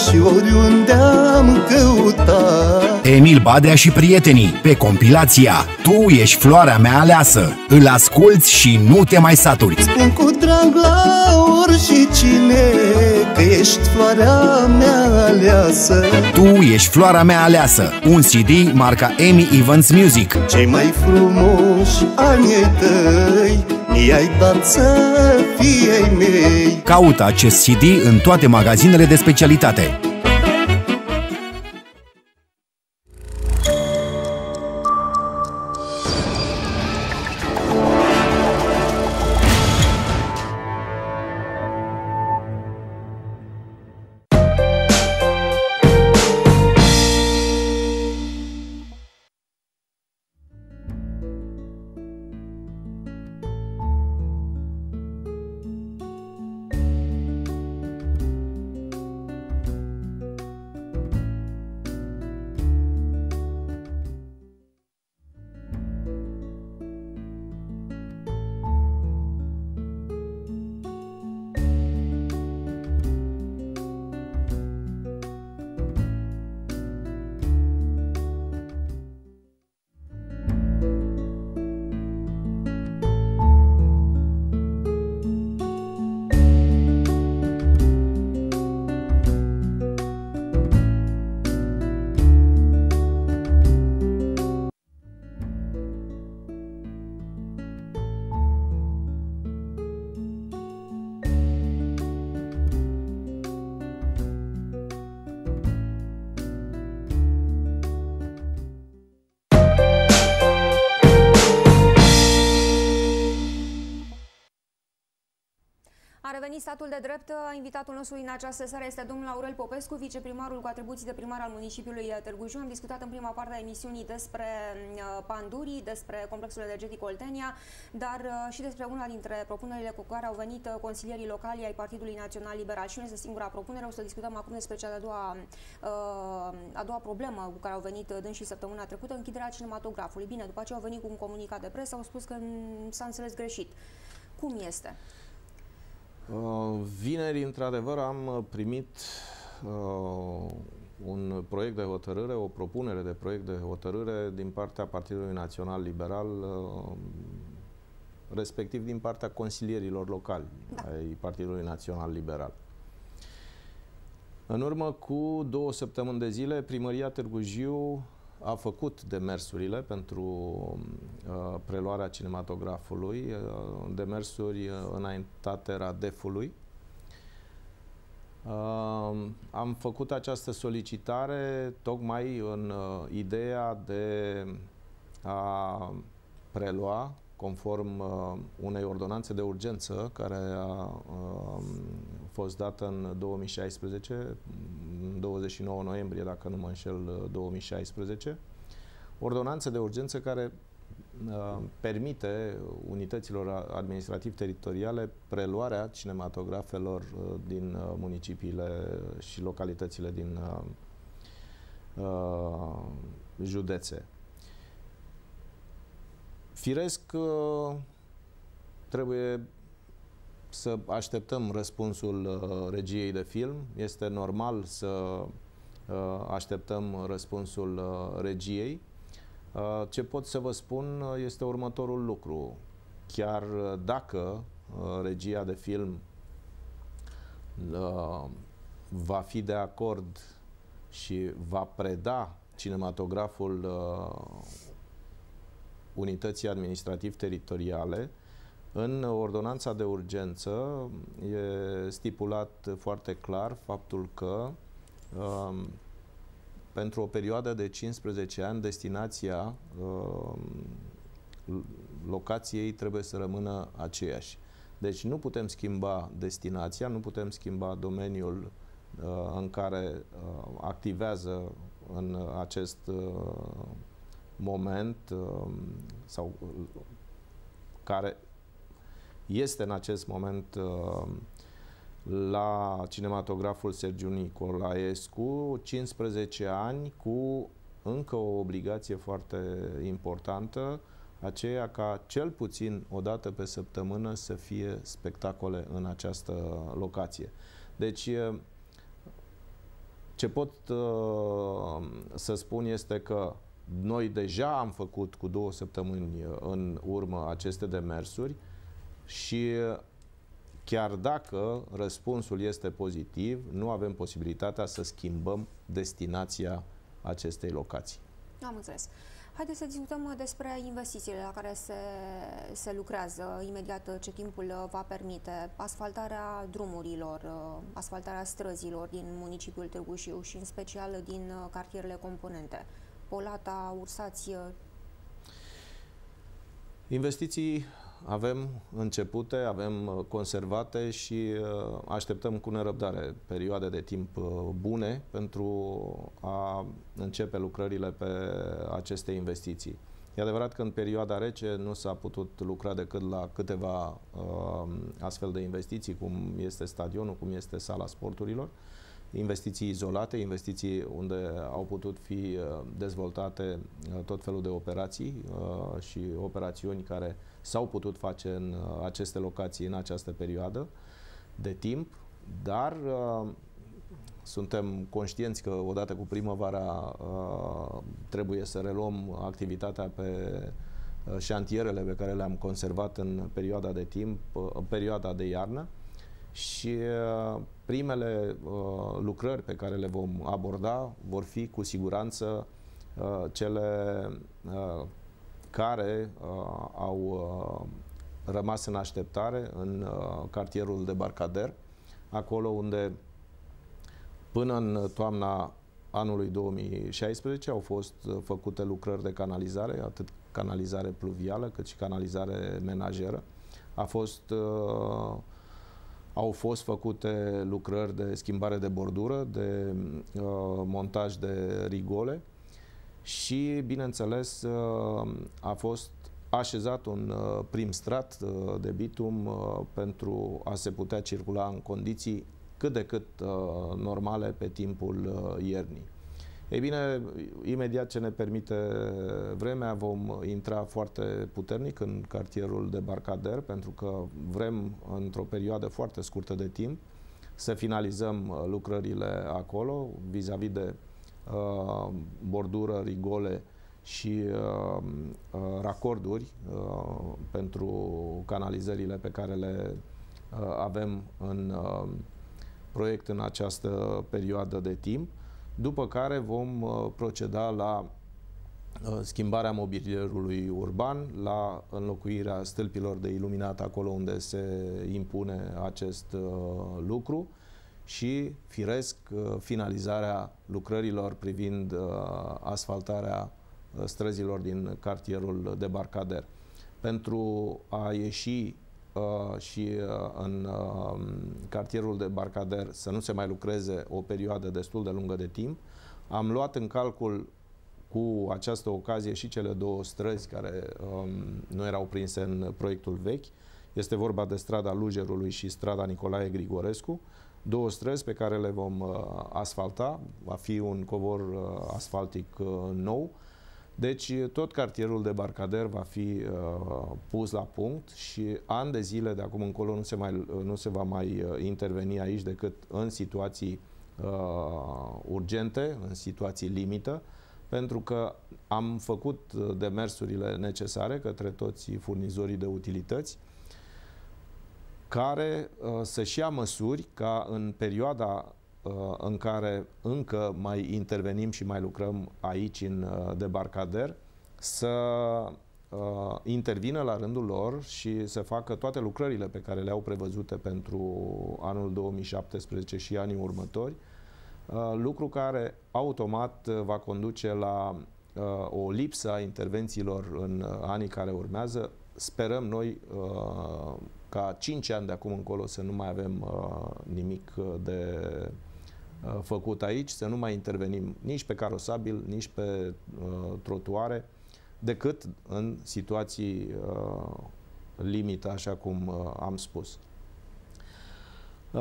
și oriunde am căutat Emil Badea și prietenii, pe compilația Tu ești floarea mea aleasă. Îl asculți și nu te mai saturi. Spun cu drag la oricine că ești floarea mea aleasă Tu ești floarea mea aleasă. Un CD marca Amy Evans Music. Cei mai frumoși ani ai tăi Mi-ai dat să fie ai mei Caută acest CD în toate magazinele de specialitate. Invitatul nostru în această seară este domnul Aurel Popescu, viceprimarul cu atribuții de primar al municipiului Târgu Jiu. Am discutat în prima parte a emisiunii despre uh, pandurii, despre complexul energetic Oltenia, dar uh, și despre una dintre propunerile cu care au venit uh, consilierii locali ai Partidului Național Liberal. Și nu este singura propunere, o să discutăm acum despre cea de-a doua, a doua problemă cu care au venit și săptămâna trecută, închiderea cinematografului. Bine, după ce au venit cu un comunicat de presă, au spus că s-a înțeles greșit. Cum este? Uh, vineri, într-adevăr, am primit uh, un proiect de hotărâre, o propunere de proiect de hotărâre din partea Partidului Național Liberal, uh, respectiv din partea consilierilor locali da. ai Partidului Național Liberal. În urmă cu două săptămâni de zile, Primăria Târgu Jiu a făcut demersurile pentru uh, preluarea cinematografului, uh, demersuri uh, înaintate Radefului. Uh, am făcut această solicitare tocmai în uh, ideea de a prelua conform uh, unei ordonanțe de urgență care a uh, fost dată în 2016, 29 noiembrie, dacă nu mă înșel, 2016, uh, ordonanță de urgență care uh, permite unităților administrativ-teritoriale preluarea cinematografelor uh, din uh, municipiile și localitățile din județe. Firesc, trebuie să așteptăm răspunsul uh, regiei de film. Este normal să uh, așteptăm răspunsul uh, regiei. Ce pot să vă spun este următorul lucru. Chiar dacă regia de film va fi de acord și va preda cinematograful unității administrativ-teritoriale, în ordonanța de urgență e stipulat foarte clar faptul că um, pentru o perioadă de 15 ani destinația um, locației trebuie să rămână aceeași. Deci nu putem schimba destinația, nu putem schimba domeniul uh, în care uh, activează în acest uh, moment uh, sau uh, care este în acest moment uh, la cinematograful Sergiu Nicolaescu 15 ani cu încă o obligație foarte importantă, aceea ca cel puțin o dată pe săptămână să fie spectacole în această locație. Deci, ce pot uh, să spun este că noi deja am făcut cu două săptămâni în urmă aceste demersuri, și chiar dacă răspunsul este pozitiv, nu avem posibilitatea să schimbăm destinația acestei locații. Am înțeles. Haideți să discutăm despre investițiile la care se, se lucrează imediat ce timpul va permite. Asfaltarea drumurilor, asfaltarea străzilor din municipiul Târgu Jiu și în special din cartierele componente. Polata, Ursați. Investiții avem începute, avem uh, conservate și uh, așteptăm cu nerăbdare perioade de timp uh, bune pentru a începe lucrările pe aceste investiții. E adevărat că în perioada rece nu s-a putut lucra decât la câteva uh, astfel de investiții, cum este stadionul, cum este sala sporturilor, investiții izolate, investiții unde au putut fi uh, dezvoltate uh, tot felul de operații uh, și operațiuni care s-au putut face în aceste locații în această perioadă de timp, dar suntem conștienți că odată cu primăvara trebuie să reluăm activitatea pe șantierele pe care le-am conservat în perioada de timp, în perioada de iarnă și uh, primele uh, lucrări pe care le vom aborda vor fi cu siguranță uh, cele care au rămas în așteptare în cartierul de Barcader, acolo unde până în toamna anului 2016 au fost făcute lucrări de canalizare, atât canalizare pluvială cât și canalizare menajeră. A fost uh, Au fost făcute lucrări de schimbare de bordură, de uh, montaj de rigole și, bineînțeles, uh, a fost așezat un uh, prim strat uh, de bitum uh, pentru a se putea circula în condiții cât de cât uh, normale pe timpul uh, iernii. Ei bine, imediat ce ne permite vremea, vom intra foarte puternic în cartierul de Barcader, pentru că vrem, într-o perioadă foarte scurtă de timp, să finalizăm uh, lucrările acolo, vis-a-vis -vis de uh, bordură, rigole și uh, uh, racorduri uh, pentru canalizările pe care le uh, avem în uh, proiect în această perioadă de timp după care vom uh, proceda la uh, schimbarea mobilierului urban, la înlocuirea stâlpilor de iluminat acolo unde se impune acest uh, lucru și, firesc, finalizarea lucrărilor privind asfaltarea străzilor din cartierul de Barcader. Pentru a ieși uh, și uh, în uh, cartierul de Barcader să nu se mai lucreze o perioadă destul de lungă de timp. Am luat în calcul cu această ocazie și cele două străzi care um, nu erau prinse în proiectul vechi. Este vorba de strada Lugerului și strada Nicolae Grigorescu, două străzi pe care le vom uh, asfalta. Va fi un covor uh, asfaltic uh, nou deci tot cartierul de Barcader va fi uh, pus la punct și ani de zile de acum încolo nu se, mai, nu se va mai uh, interveni aici decât în situații uh, urgente, în situații limită, pentru că am făcut uh, demersurile necesare către toți furnizorii de utilități care uh, să-și ia măsuri ca în perioada Uh, în care încă mai intervenim și mai lucrăm aici în uh, debarcader, să uh, intervină la rândul lor și să facă toate lucrările pe care le-au prevăzute pentru anul 2017 și anii următori, lucru care automat va conduce la o lipsă a intervențiilor în anii care urmează. Sperăm noi ca 5 ani de acum încolo să nu mai avem nimic de Uh, făcut aici, să nu mai intervenim nici pe carosabil, nici pe uh, trotuare, decât în situații uh, limită, așa cum uh, am spus. Uh,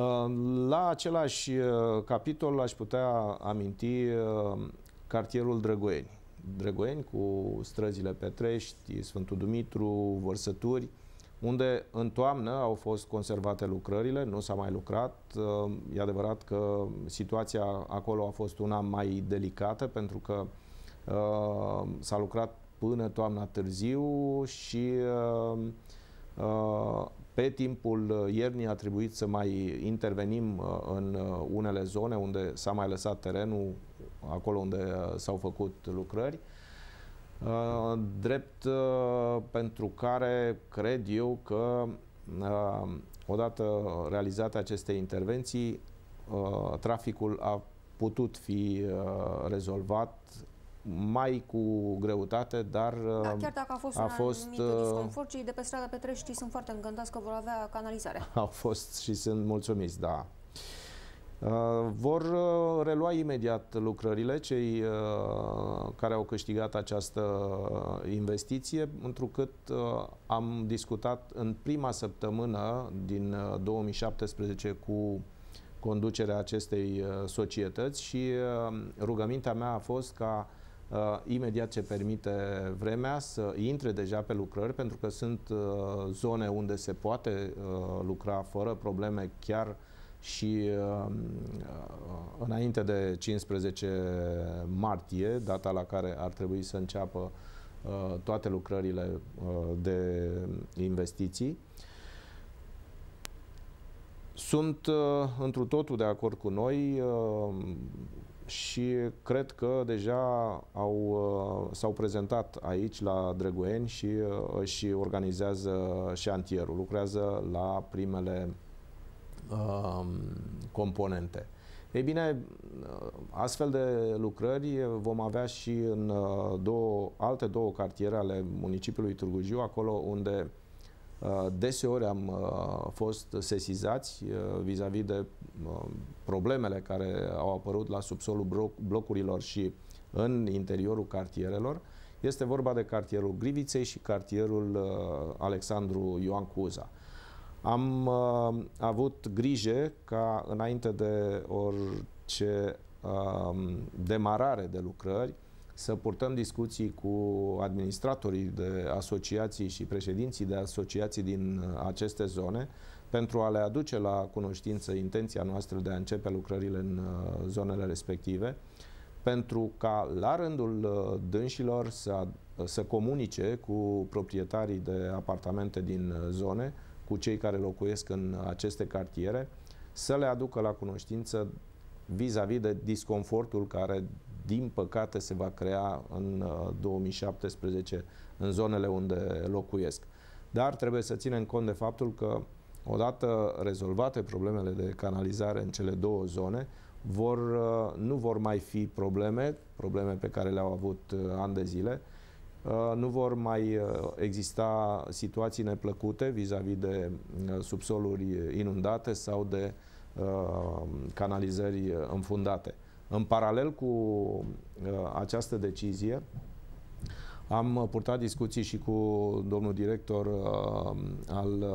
la același uh, capitol aș putea aminti uh, cartierul Drăgoieni. Drăgoieni cu străzile Petrești, Sfântul Dumitru, Vărsături, unde în toamnă au fost conservate lucrările, nu s-a mai lucrat. E adevărat că situația acolo a fost una mai delicată pentru că uh, s-a lucrat până toamna târziu și uh, uh, pe timpul iernii a trebuit să mai intervenim în unele zone unde s-a mai lăsat terenul, acolo unde s-au făcut lucrări. Uh, drept uh, pentru care cred eu că uh, odată realizate aceste intervenții, traficul a putut fi rezolvat mai cu greutate, dar da, chiar dacă a fost a un fost, disconfort, cei de pe strada Petrești sunt foarte încântați că vor avea canalizare. Au fost și sunt mulțumiți, da. Uh, vor uh, relua imediat lucrările cei uh, care au câștigat această investiție, întrucât am discutat în prima săptămână din 2017 cu conducerea acestei societăți și rugămintea mea a fost ca imediat ce permite vremea să intre deja pe lucrări, pentru că sunt zone unde se poate lucra fără probleme chiar și uh, înainte de 15 martie, data la care ar trebui să înceapă uh, toate lucrările uh, de investiții, sunt uh, întru totul de acord cu noi uh, și cred că deja au, uh, s-au prezentat aici la Drăgueni și uh, își organizează șantierul, lucrează la primele uh, componente. Ei bine, astfel de lucrări vom avea și în uh, două, alte două cartiere ale municipiului Târgu Jiu, acolo unde Deseori am fost sesizați vis-a-vis -vis de problemele care au apărut la subsolul blocurilor și în interiorul cartierelor. Este vorba de cartierul Griviței și cartierul Alexandru Ioan Cuza. Am uh, avut grijă ca înainte de orice uh, demarare de lucrări să purtăm discuții cu administratorii de asociații și președinții de asociații din uh, aceste zone pentru a le aduce la cunoștință intenția noastră de a începe lucrările în uh, zonele respective, pentru ca la rândul uh, dânșilor să, să comunice cu proprietarii de apartamente din zone cu cei care locuiesc în aceste cartiere, să le aducă la cunoștință vis-a-vis -vis de disconfortul care, din păcate, se va crea în 2017 uh, în zonele unde locuiesc. Dar trebuie să ținem cont de faptul că, odată rezolvate problemele de canalizare în cele două zone, vor, uh, nu vor mai fi probleme, probleme pe care le-au avut uh, ani de zile, Uh, nu vor mai uh, exista situații neplăcute vis-a-vis -vis de uh, subsoluri inundate sau de canalizări înfundate. În paralel cu această decizie, am purtat discuții și cu domnul director al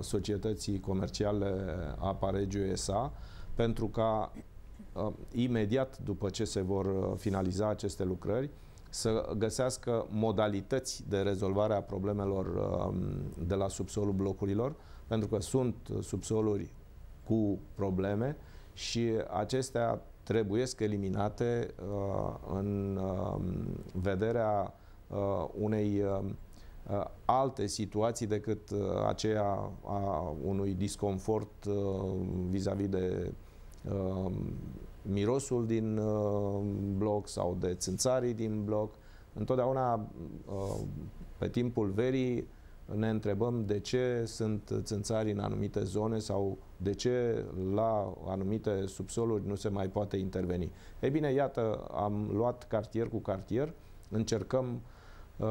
societății comerciale Aparegiu SA pentru ca imediat după ce se vor finaliza aceste lucrări, să găsească modalități de rezolvare a problemelor um, de la subsolul blocurilor, pentru că sunt subsoluri cu probleme și acestea trebuie să eliminate uh, în um, vederea uh, unei um, uh, alte situații decât aceea a unui disconfort vis-a-vis -vis de mirosul din uh, bloc sau de țânțarii din bloc. Întotdeauna, uh, pe timpul verii, ne întrebăm de ce sunt țânțari în anumite zone sau de ce la anumite subsoluri nu se mai poate interveni. Ei bine, iată, am luat cartier cu cartier, încercăm uh,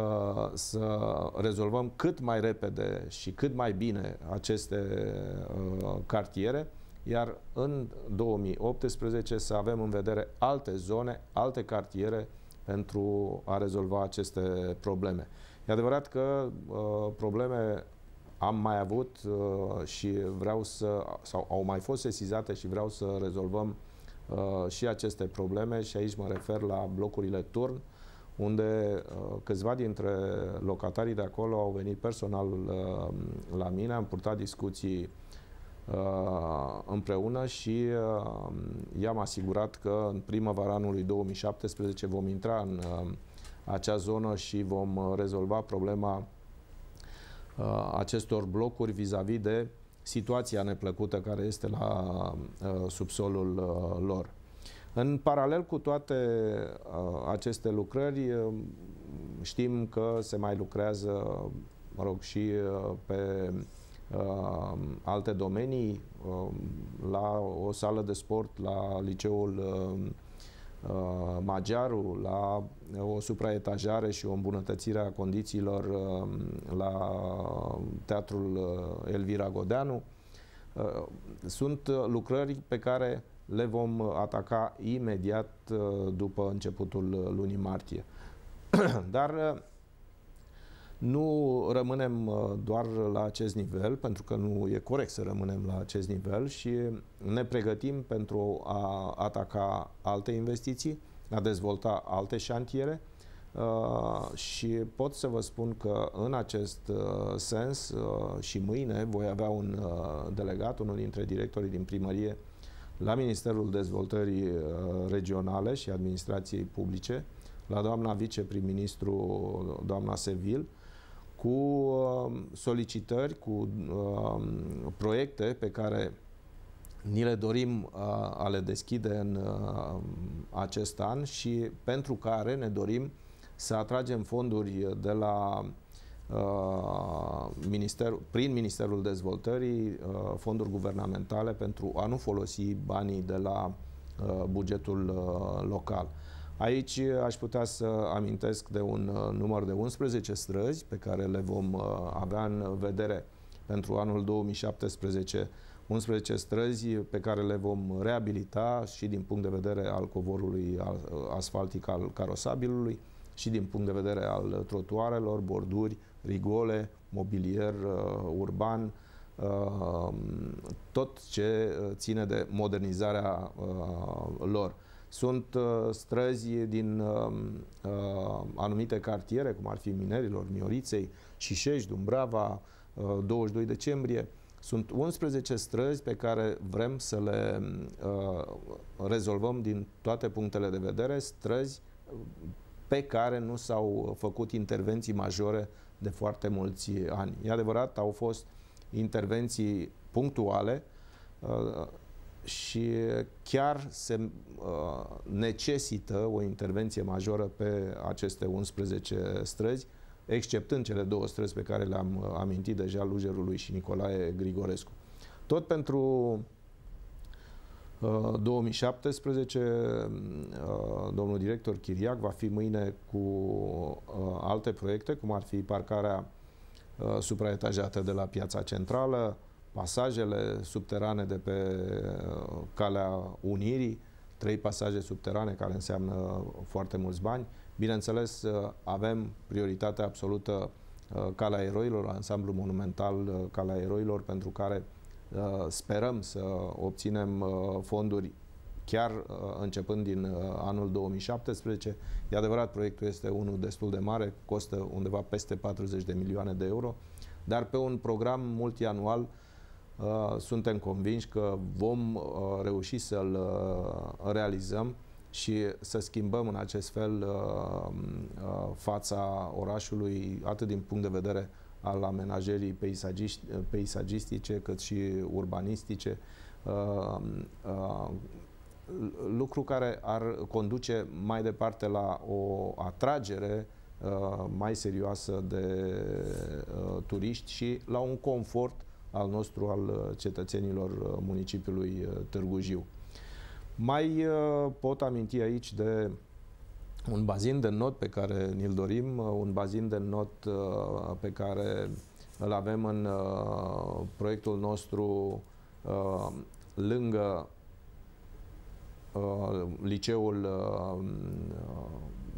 să rezolvăm cât mai repede și cât mai bine aceste uh, cartiere, iar în 2018 să avem în vedere alte zone, alte cartiere pentru a rezolva aceste probleme. E adevărat că uh, probleme am mai avut uh, și vreau să, sau au mai fost sesizate și vreau să rezolvăm uh, și aceste probleme și aici mă refer la blocurile turn, unde uh, câțiva dintre locatarii de acolo au venit personal uh, la mine, am purtat discuții Uh, împreună și uh, i-am asigurat că în primăvara anului 2017 vom intra în uh, acea zonă și vom rezolva problema acestor blocuri vis-a-vis -vis de situația neplăcută care este la subsolul lor. În paralel cu toate aceste lucrări, știm că se mai lucrează, mă rog, și pe uh, alte domenii, uh, la o sală de sport, la liceul uh, uh, Magiaru, la o supraetajare și o îmbunătățire a condițiilor uh, la Teatrul uh, Elvira Godeanu. Uh, sunt lucrări pe care le vom ataca imediat uh, după începutul lunii martie. Dar uh, nu rămânem uh, doar la acest nivel, pentru că nu e corect să rămânem la acest nivel și ne pregătim pentru a ataca alte investiții, a dezvolta alte șantiere. Uh, și pot să vă spun că în acest uh, sens și mâine voi avea un delegat, unul dintre directorii din primărie la Ministerul Dezvoltării Regionale și Administrației Publice, la doamna viceprim-ministru, doamna Sevil, cu um, solicitări, cu um, proiecte pe care ni le dorim uh, a le deschide în uh, acest an și pentru care ne dorim să atragem fonduri de la uh, Minister, prin Ministerul Dezvoltării, fonduri guvernamentale pentru a nu folosi banii de la bugetul local. Aici aș putea să amintesc de un număr de 11 străzi pe care le vom avea în vedere pentru anul 2017 11 străzi pe care le vom reabilita și din punct de vedere al covorului asfaltic al carosabilului și din punct de vedere al trotuarelor, borduri, rigole, mobilier uh, urban, uh, tot ce ține de modernizarea uh, lor. Sunt uh, străzi din uh, uh, anumite cartiere, cum ar fi Minerilor, Mioriței, Șișești, Dumbrava, 22 decembrie, sunt 11 străzi pe care vrem să le uh, rezolvăm din toate punctele de vedere, străzi pe care nu s-au făcut intervenții majore de foarte mulți ani. E adevărat, au fost intervenții punctuale uh, și chiar se uh, necesită o intervenție majoră pe aceste 11 străzi, exceptând cele două străzi pe care le-am uh, amintit deja, Lugerului și Nicolae Grigorescu. Tot pentru 2017, uh, uh, domnul director Chiriac va fi mâine cu alte proiecte, cum ar fi parcarea supraetajată de la piața centrală, pasajele subterane de pe calea Unirii, trei pasaje subterane care înseamnă foarte mulți bani, Bineînțeles, uh, avem prioritatea absolută uh, Calea Eroilor, ansamblu monumental uh, Calea Eroilor, pentru care sperăm să obținem fonduri chiar începând din anul 2017. E adevărat, proiectul este unul destul de mare, costă undeva peste 40 de milioane de euro, dar pe un program multianual suntem convinși că vom reuși să-l realizăm și să schimbăm în acest fel uh, uh, fața orașului, atât din punct de vedere al amenajării peisagistice, cât și urbanistice, uh, lucru care ar conduce mai departe la o atragere mai serioasă de turiști și la un confort al nostru, al cetățenilor municipiului Târgu Jiu. Mai uh, pot aminti aici de un bazin de not pe care ni-l dorim, uh, un bazin de not uh, pe care îl avem în proiectul nostru lângă liceul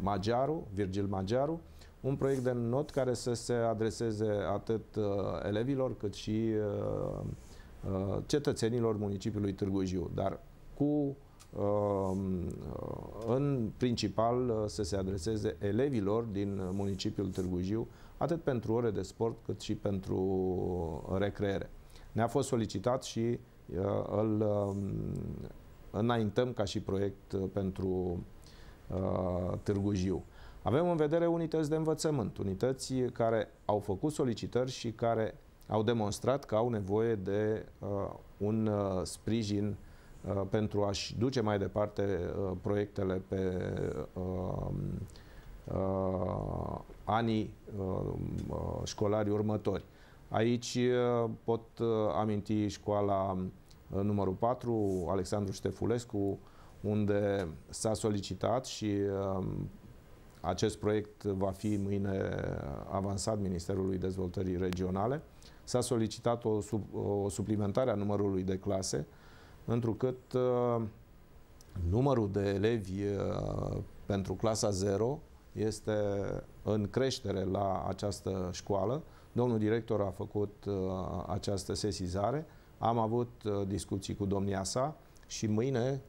Magiaru, Virgil Magiaru, un proiect de not care să se adreseze atât elevilor cât și cetățenilor municipiului Târgu Jiu, dar cu Um, în principal uh, să se adreseze elevilor din municipiul Târgu Jiu, atât pentru ore de sport cât și pentru recreere. Ne-a fost solicitat și uh, îl um, înaintăm ca și proiect uh, pentru Târgu Jiu. Avem în vedere unități de învățământ, unități care au făcut solicitări și care au demonstrat că au nevoie de uh, un uh, sprijin Uh, pentru a-și duce mai departe uh, proiectele pe uh, anii școlari următori. Aici pot aminti școala numărul 4, Alexandru Ștefulescu, unde s-a solicitat și acest proiect va fi mâine avansat Ministerului Dezvoltării Regionale. S-a solicitat o, sub, o suplimentare a numărului de clase întrucât uh, numărul de elevi uh, pentru clasa 0 este în creștere la această școală. Domnul director a făcut uh, această sesizare, am avut discuții cu domnia sa și mâine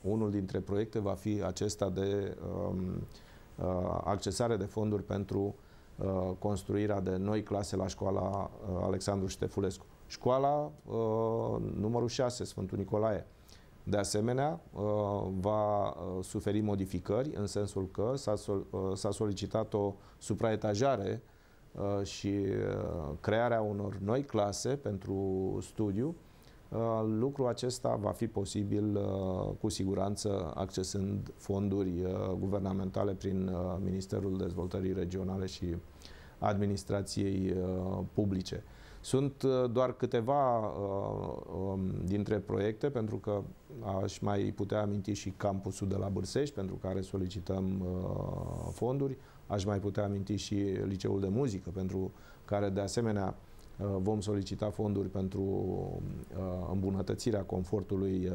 unul dintre proiecte va fi acesta de um, accesare de fonduri pentru construirea de noi clase la școala Alexandru Ștefulescu. Școala uh, numărul 6, Sfântul Nicolae. De asemenea, uh, va uh, suferi modificări în sensul că s-a, sol, uh, solicitat o supraetajare uh, și uh, crearea unor noi clase pentru studiu. Lucrul acesta va fi posibil cu siguranță accesând fonduri guvernamentale prin Ministerul Dezvoltării Regionale și administrației publice. Sunt doar câteva um, dintre proiecte, pentru că aș mai putea aminti și campusul de la Bârsești, pentru care solicităm fonduri, aș mai putea aminti și liceul de muzică, pentru care de asemenea vom solicita fonduri pentru îmbunătățirea confortului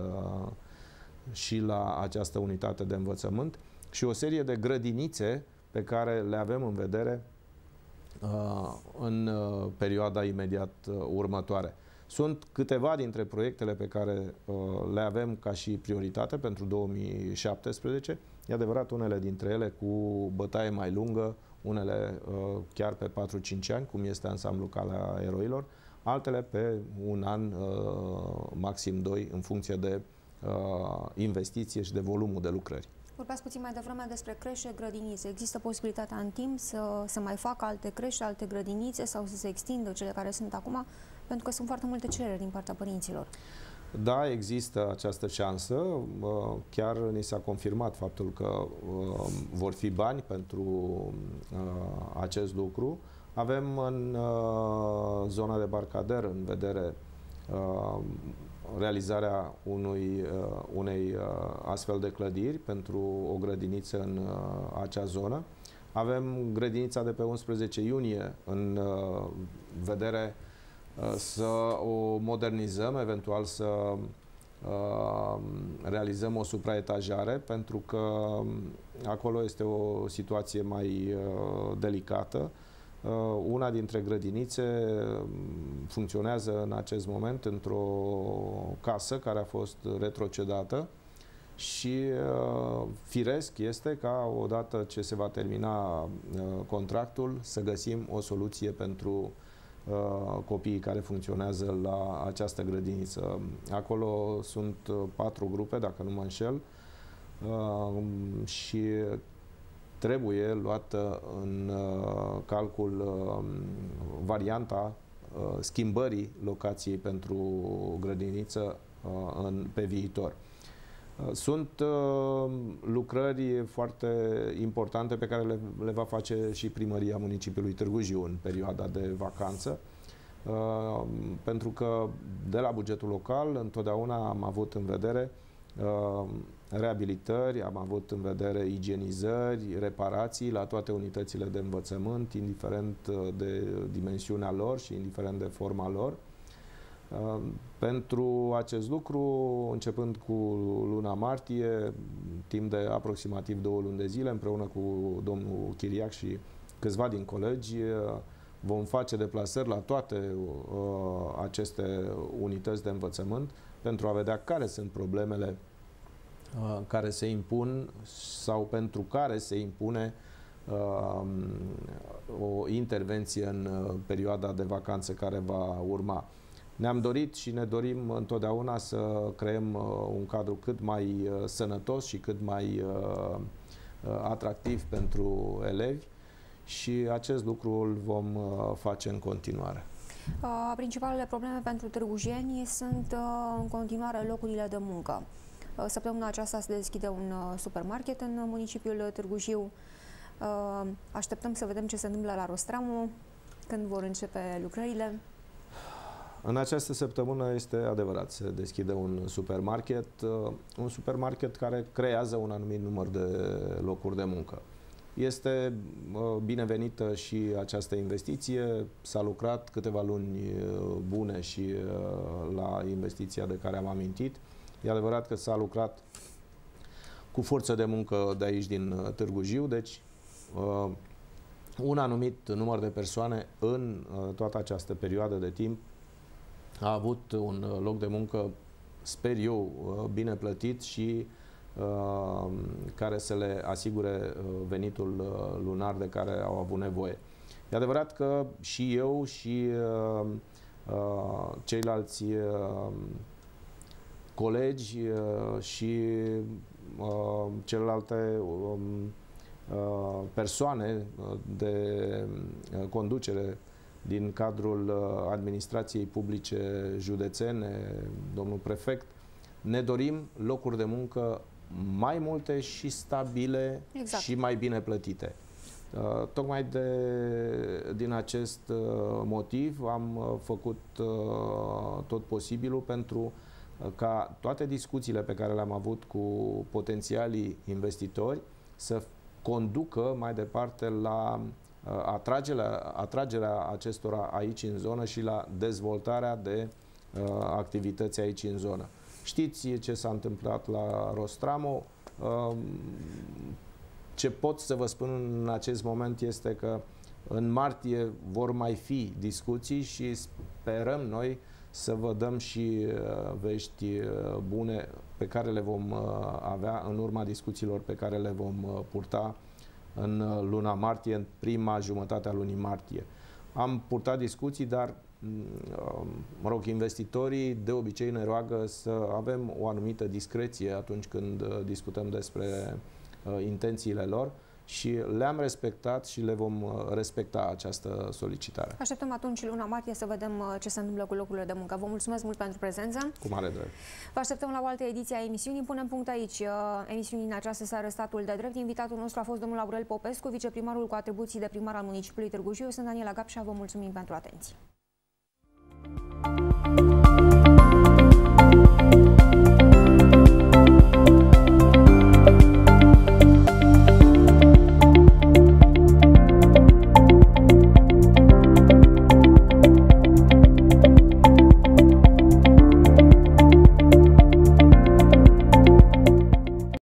și la această unitate de învățământ și o serie de grădinițe pe care le avem în vedere uh, în uh, perioada imediat uh, următoare. Sunt câteva dintre proiectele pe care uh, le avem ca și prioritate pentru 2017. E adevărat, unele dintre ele cu bătaie mai lungă, unele uh, chiar pe 4-5 ani, cum este ansamblu Calea Eroilor, altele pe un an, uh, maxim 2, în funcție de uh, investiție și de volumul de lucrări. Vorbeați puțin mai devreme despre creșe, grădinițe. Există posibilitatea în timp să, să mai facă alte creșe, alte grădinițe sau să se extindă cele care sunt acum? Pentru că sunt foarte multe cereri din partea părinților. Da, există această șansă. Uh, chiar ni s-a confirmat faptul că uh, vor fi bani pentru uh, acest lucru. Avem în zona de Barcader în vedere realizarea unui, uh, unei uh, astfel de clădiri pentru o grădiniță în uh, acea zonă. Avem grădinița de pe 11 iunie în vedere să o modernizăm, eventual să realizăm o supraetajare, pentru că um, acolo este o situație mai delicată. Uh, una dintre grădinițe um, funcționează în acest moment într-o casă care a fost retrocedată și uh, firesc este ca odată ce se va termina uh, contractul să găsim o soluție pentru copiii care funcționează la această grădiniță. Acolo sunt patru grupe, dacă nu mă înșel, și trebuie luată în uh, calcul uh, varianta uh, schimbării locației pentru grădiniță în, pe viitor. Sunt uh, lucrări foarte importante pe care le, le va face și primăria municipiului Târgu Jiu în perioada de vacanță, uh, pentru că de la bugetul local întotdeauna am avut în vedere uh, reabilitări, am avut în vedere igienizări, reparații la toate unitățile de învățământ, indiferent uh, de dimensiunea lor și indiferent de forma lor. Uh, pentru acest lucru, începând cu luna martie, timp de aproximativ două luni de zile, împreună cu domnul Chiriac și câțiva din colegi, uh, vom face deplasări la toate uh, aceste unități de învățământ pentru a vedea care sunt problemele Uh, care se impun sau pentru care se impune uh, o intervenție în uh, perioada de vacanțe care va urma. Ne-am dorit și ne dorim întotdeauna să creăm un cadru cât mai sănătos și cât mai atractiv pentru elevi și acest lucru îl vom face în continuare. Principalele probleme pentru târgujeni sunt în continuare locurile de muncă. Uh, săptămâna aceasta se deschide un uh, supermarket în municipiul Târgu Jiu. Uh, așteptăm să vedem ce se întâmplă la Rostramu, când vor începe lucrările. În această săptămână este adevărat, se deschide un supermarket, un supermarket care creează un anumit număr de locuri de muncă. Este binevenită și această investiție. S-a lucrat câteva luni bune și la investiția de care am amintit. E adevărat că s-a lucrat cu forță de muncă de aici din uh, Târgu Jiu, deci uh, un anumit număr de persoane în uh, toată această perioadă de timp a avut un uh, loc de muncă, sper eu, uh, bine plătit și uh, care să le asigure uh, venitul uh, lunar de care au avut nevoie. E adevărat că și eu și uh, uh, ceilalți uh, colegi uh, și uh, celelalte um, uh, persoane de conducere din cadrul administrației publice județene, domnul prefect, ne dorim locuri de muncă mai multe și stabile exact. și mai bine plătite. Uh, tocmai de, din acest uh, motiv am uh, făcut tot posibilul pentru ca toate discuțiile pe care le-am avut cu potențialii investitori să conducă mai departe la atragerea, atragerea acestora aici în zonă și la dezvoltarea de activități aici în zonă. Știți ce s-a întâmplat la Rostramo? Ce pot să vă spun în acest moment este că în martie vor mai fi discuții și sperăm noi să vă dăm și uh, vești uh, bune pe care le vom uh, avea în urma discuțiilor pe care le vom purta în luna martie, în prima jumătate a lunii martie. Am purtat discuții, dar mm, mă rog, investitorii de obicei ne roagă să avem o anumită discreție atunci când discutăm despre Uh, intențiile lor și le-am respectat și le vom uh, respecta această solicitare. Așteptăm atunci luna martie să vedem uh, ce se întâmplă cu locurile de muncă. Vă mulțumesc mult pentru prezență. Cu mare drag. Vă așteptăm la o altă ediție a emisiunii. Punem punct aici. Emisiunii în această seară Statul de Drept. Invitatul nostru a fost domnul Aurel Popescu, viceprimarul cu atribuții de primar al municipiului Târgu Jiu. Eu sunt Daniela Gapșa. Vă mulțumim pentru atenție.